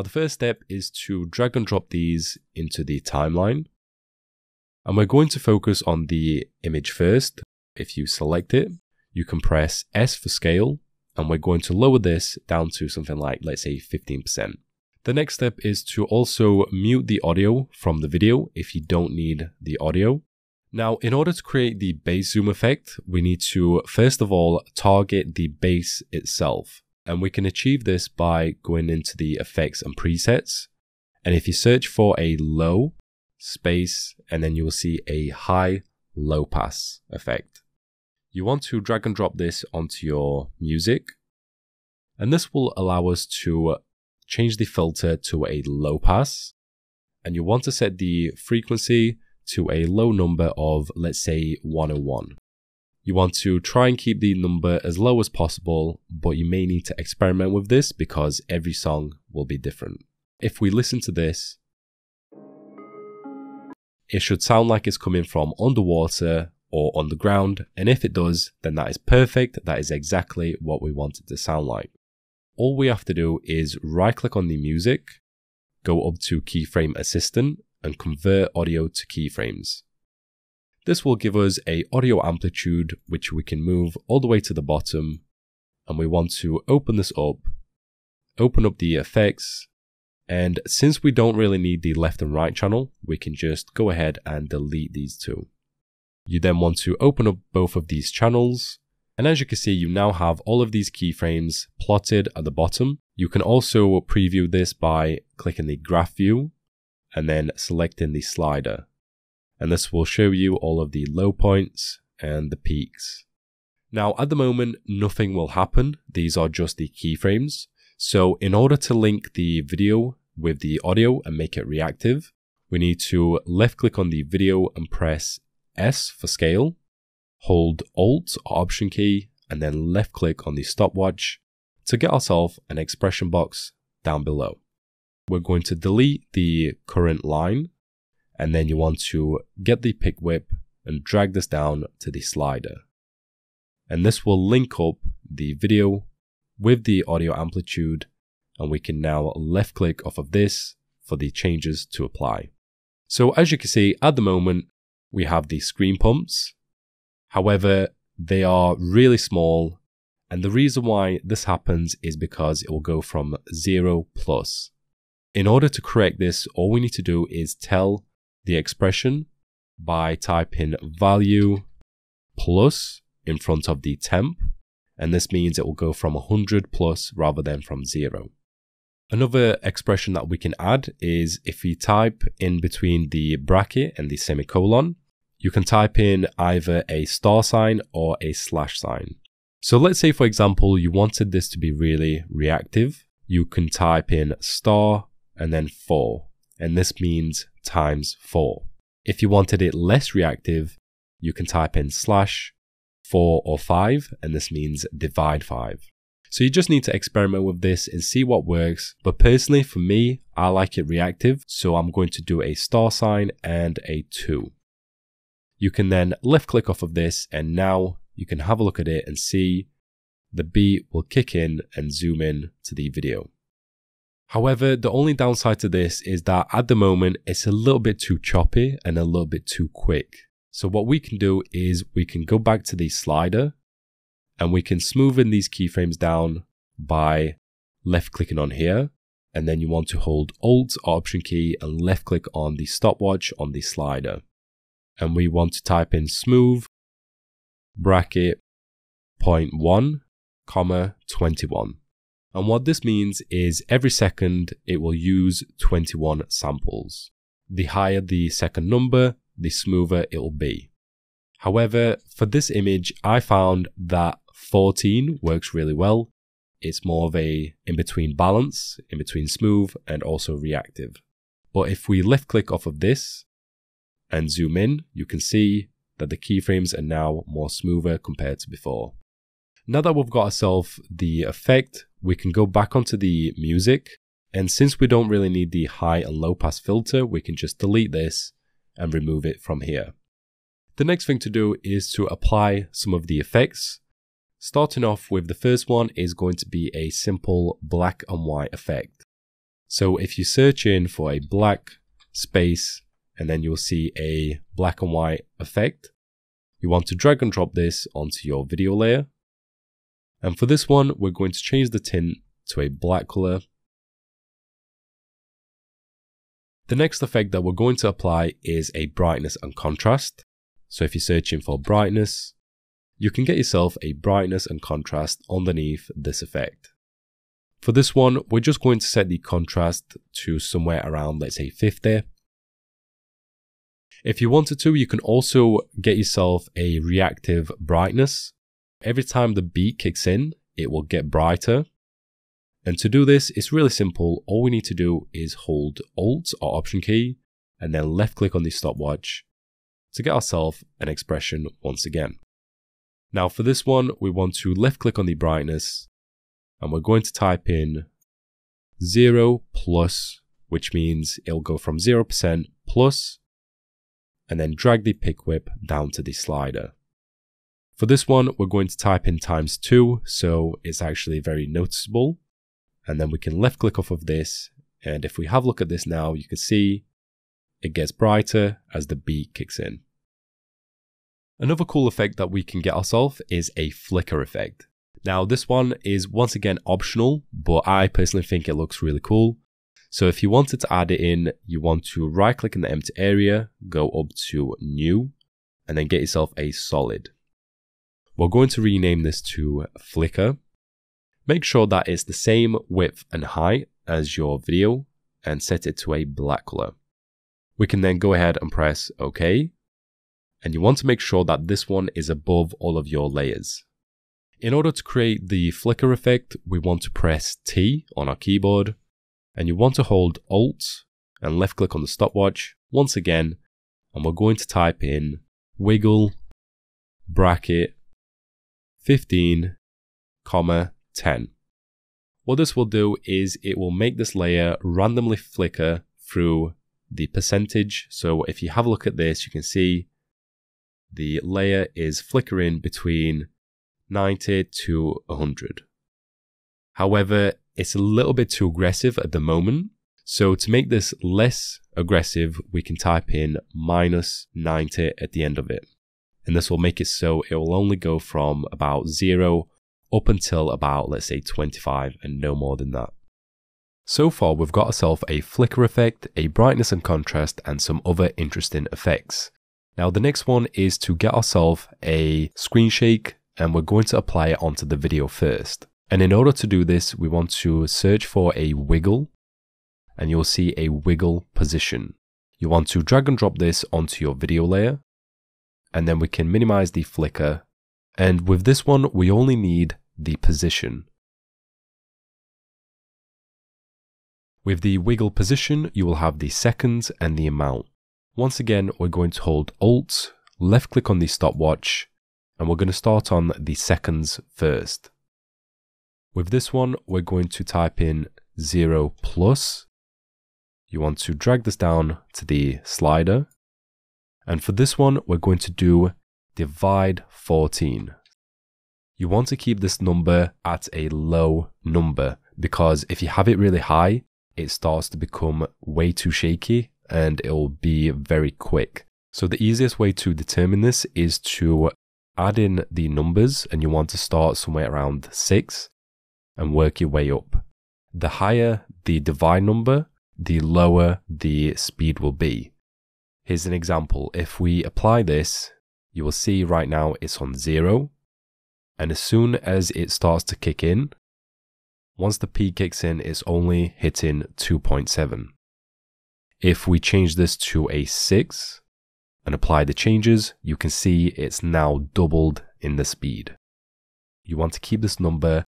Now, the first step is to drag and drop these into the timeline. And we're going to focus on the image first. If you select it, you can press S for scale, and we're going to lower this down to something like, let's say 15%. The next step is to also mute the audio from the video if you don't need the audio. Now, in order to create the bass zoom effect, we need to first of all target the bass itself. And we can achieve this by going into the effects and presets. And if you search for a low space, and then you will see a high low pass effect. You want to drag and drop this onto your music. And this will allow us to change the filter to a low pass. And you want to set the frequency to a low number of, let's say, 101. You want to try and keep the number as low as possible, but you may need to experiment with this because every song will be different. If we listen to this, it should sound like it's coming from underwater or on the ground, and if it does, then that is perfect. That is exactly what we want it to sound like all we have to do is right click on the music, go up to keyframe assistant and convert audio to keyframes. This will give us a audio amplitude which we can move all the way to the bottom and we want to open this up, open up the effects and since we don't really need the left and right channel, we can just go ahead and delete these two. You then want to open up both of these channels and as you can see, you now have all of these keyframes plotted at the bottom. You can also preview this by clicking the graph view and then selecting the slider. And this will show you all of the low points and the peaks. Now, at the moment, nothing will happen. These are just the keyframes. So in order to link the video with the audio and make it reactive, we need to left click on the video and press S for scale hold Alt or Option key and then left click on the stopwatch to get ourselves an expression box down below. We're going to delete the current line and then you want to get the pick whip and drag this down to the slider. And this will link up the video with the audio amplitude and we can now left click off of this for the changes to apply. So as you can see at the moment we have the screen pumps However, they are really small. And the reason why this happens is because it will go from zero plus. In order to correct this, all we need to do is tell the expression by typing value plus in front of the temp. And this means it will go from 100 plus rather than from zero. Another expression that we can add is if we type in between the bracket and the semicolon, you can type in either a star sign or a slash sign. So let's say, for example, you wanted this to be really reactive. You can type in star and then 4, and this means times 4. If you wanted it less reactive, you can type in slash 4 or 5, and this means divide 5. So you just need to experiment with this and see what works. But personally, for me, I like it reactive, so I'm going to do a star sign and a 2 you can then left click off of this and now you can have a look at it and see the beat will kick in and zoom in to the video. However, the only downside to this is that at the moment it's a little bit too choppy and a little bit too quick. So what we can do is we can go back to the slider and we can smoothen these keyframes down by left clicking on here. And then you want to hold Alt or Option key and left click on the stopwatch on the slider and we want to type in smooth bracket 0.1 comma 21. And what this means is every second it will use 21 samples. The higher the second number, the smoother it will be. However, for this image, I found that 14 works really well. It's more of a in-between balance, in between smooth and also reactive. But if we left click off of this and zoom in, you can see that the keyframes are now more smoother compared to before. Now that we've got ourselves the effect, we can go back onto the music. And since we don't really need the high and low pass filter, we can just delete this and remove it from here. The next thing to do is to apply some of the effects. Starting off with the first one is going to be a simple black and white effect. So if you search in for a black space and then you'll see a black and white effect, you want to drag and drop this onto your video layer. And for this one, we're going to change the tint to a black color. The next effect that we're going to apply is a brightness and contrast. So if you're searching for brightness, you can get yourself a brightness and contrast underneath this effect. For this one, we're just going to set the contrast to somewhere around, let's say 50. If you wanted to, you can also get yourself a reactive brightness. Every time the beat kicks in, it will get brighter. And to do this, it's really simple. All we need to do is hold Alt or Option key and then left click on the stopwatch to get ourselves an expression once again. Now for this one, we want to left click on the brightness and we're going to type in 0 plus, which means it'll go from 0% plus and then drag the pick whip down to the slider. For this one, we're going to type in times 2, so it's actually very noticeable. And then we can left click off of this, and if we have a look at this now, you can see it gets brighter as the beat kicks in. Another cool effect that we can get ourselves is a flicker effect. Now this one is once again optional, but I personally think it looks really cool. So if you wanted to add it in, you want to right click in the empty area, go up to new, and then get yourself a solid. We're going to rename this to flicker. Make sure that it's the same width and height as your video and set it to a black color. We can then go ahead and press OK. And you want to make sure that this one is above all of your layers. In order to create the flicker effect, we want to press T on our keyboard and you want to hold Alt and left click on the stopwatch once again and we're going to type in wiggle bracket 15 comma 10. What this will do is it will make this layer randomly flicker through the percentage. So if you have a look at this, you can see the layer is flickering between 90 to 100. However, it's a little bit too aggressive at the moment. So to make this less aggressive, we can type in minus 90 at the end of it. And this will make it so it will only go from about zero up until about, let's say 25 and no more than that. So far, we've got ourselves a flicker effect, a brightness and contrast, and some other interesting effects. Now, the next one is to get ourselves a screen shake, and we're going to apply it onto the video first. And in order to do this, we want to search for a wiggle and you'll see a wiggle position. You want to drag and drop this onto your video layer and then we can minimize the flicker. And with this one, we only need the position. With the wiggle position, you will have the seconds and the amount. Once again, we're going to hold Alt, left click on the stopwatch, and we're going to start on the seconds first. With this one, we're going to type in 0 plus. You want to drag this down to the slider. And for this one, we're going to do divide 14. You want to keep this number at a low number because if you have it really high, it starts to become way too shaky and it will be very quick. So the easiest way to determine this is to add in the numbers and you want to start somewhere around 6 and work your way up. The higher the divide number, the lower the speed will be. Here's an example. If we apply this, you will see right now it's on zero. And as soon as it starts to kick in, once the P kicks in, it's only hitting 2.7. If we change this to a 6 and apply the changes, you can see it's now doubled in the speed. You want to keep this number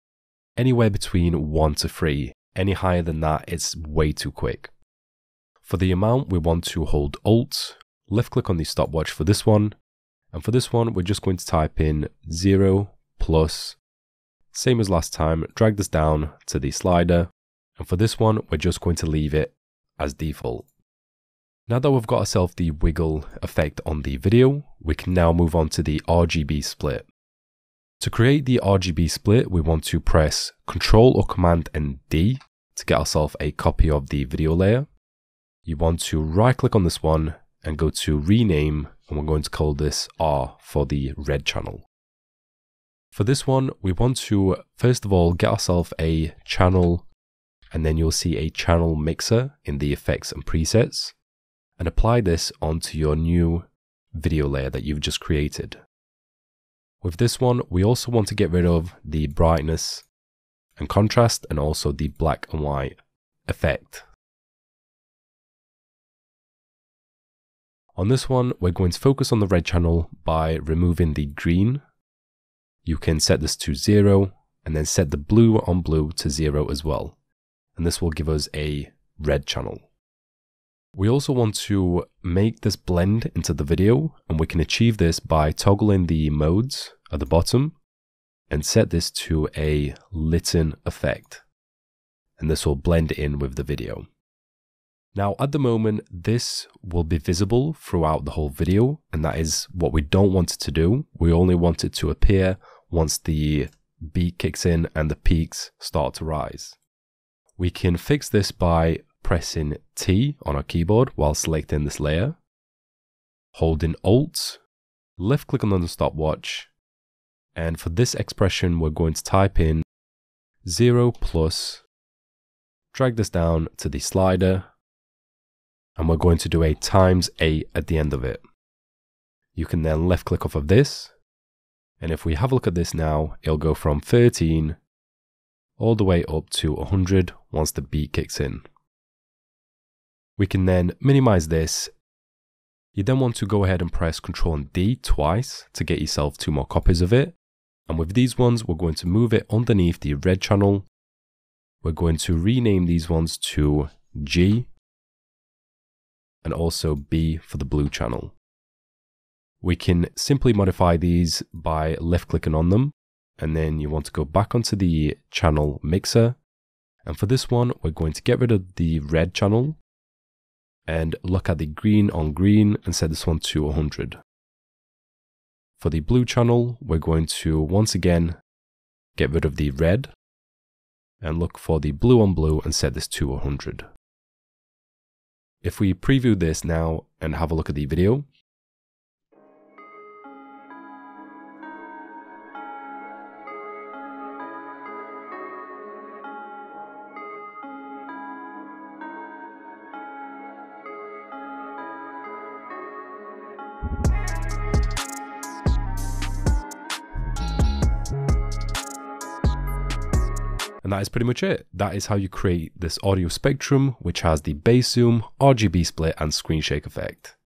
anywhere between 1 to 3. Any higher than that, it's way too quick. For the amount, we want to hold Alt, left click on the stopwatch for this one, and for this one, we're just going to type in 0 plus, same as last time, drag this down to the slider, and for this one, we're just going to leave it as default. Now that we've got ourselves the wiggle effect on the video, we can now move on to the RGB split. To create the RGB split, we want to press Control or Command and D to get ourselves a copy of the video layer. You want to right click on this one and go to rename and we're going to call this R for the red channel. For this one, we want to first of all get ourselves a channel and then you'll see a channel mixer in the effects and presets and apply this onto your new video layer that you've just created. With this one, we also want to get rid of the brightness and contrast and also the black and white effect. On this one, we're going to focus on the red channel by removing the green. You can set this to zero and then set the blue on blue to zero as well. And this will give us a red channel. We also want to make this blend into the video and we can achieve this by toggling the modes at the bottom and set this to a lighten effect. And this will blend in with the video. Now at the moment, this will be visible throughout the whole video and that is what we don't want it to do. We only want it to appear once the beat kicks in and the peaks start to rise. We can fix this by pressing T on our keyboard while selecting this layer, holding Alt, left click on the stopwatch, and for this expression we're going to type in 0 plus, drag this down to the slider, and we're going to do a times 8 at the end of it. You can then left click off of this, and if we have a look at this now, it'll go from 13 all the way up to 100 once the beat kicks in. We can then minimize this. You then want to go ahead and press Ctrl and D twice to get yourself two more copies of it. And with these ones, we're going to move it underneath the red channel. We're going to rename these ones to G and also B for the blue channel. We can simply modify these by left clicking on them and then you want to go back onto the channel mixer. And for this one, we're going to get rid of the red channel and look at the green on green and set this one to 100. For the blue channel, we're going to once again get rid of the red and look for the blue on blue and set this to 100. If we preview this now and have a look at the video, And that is pretty much it. That is how you create this audio spectrum, which has the bass zoom, RGB split, and screen shake effect.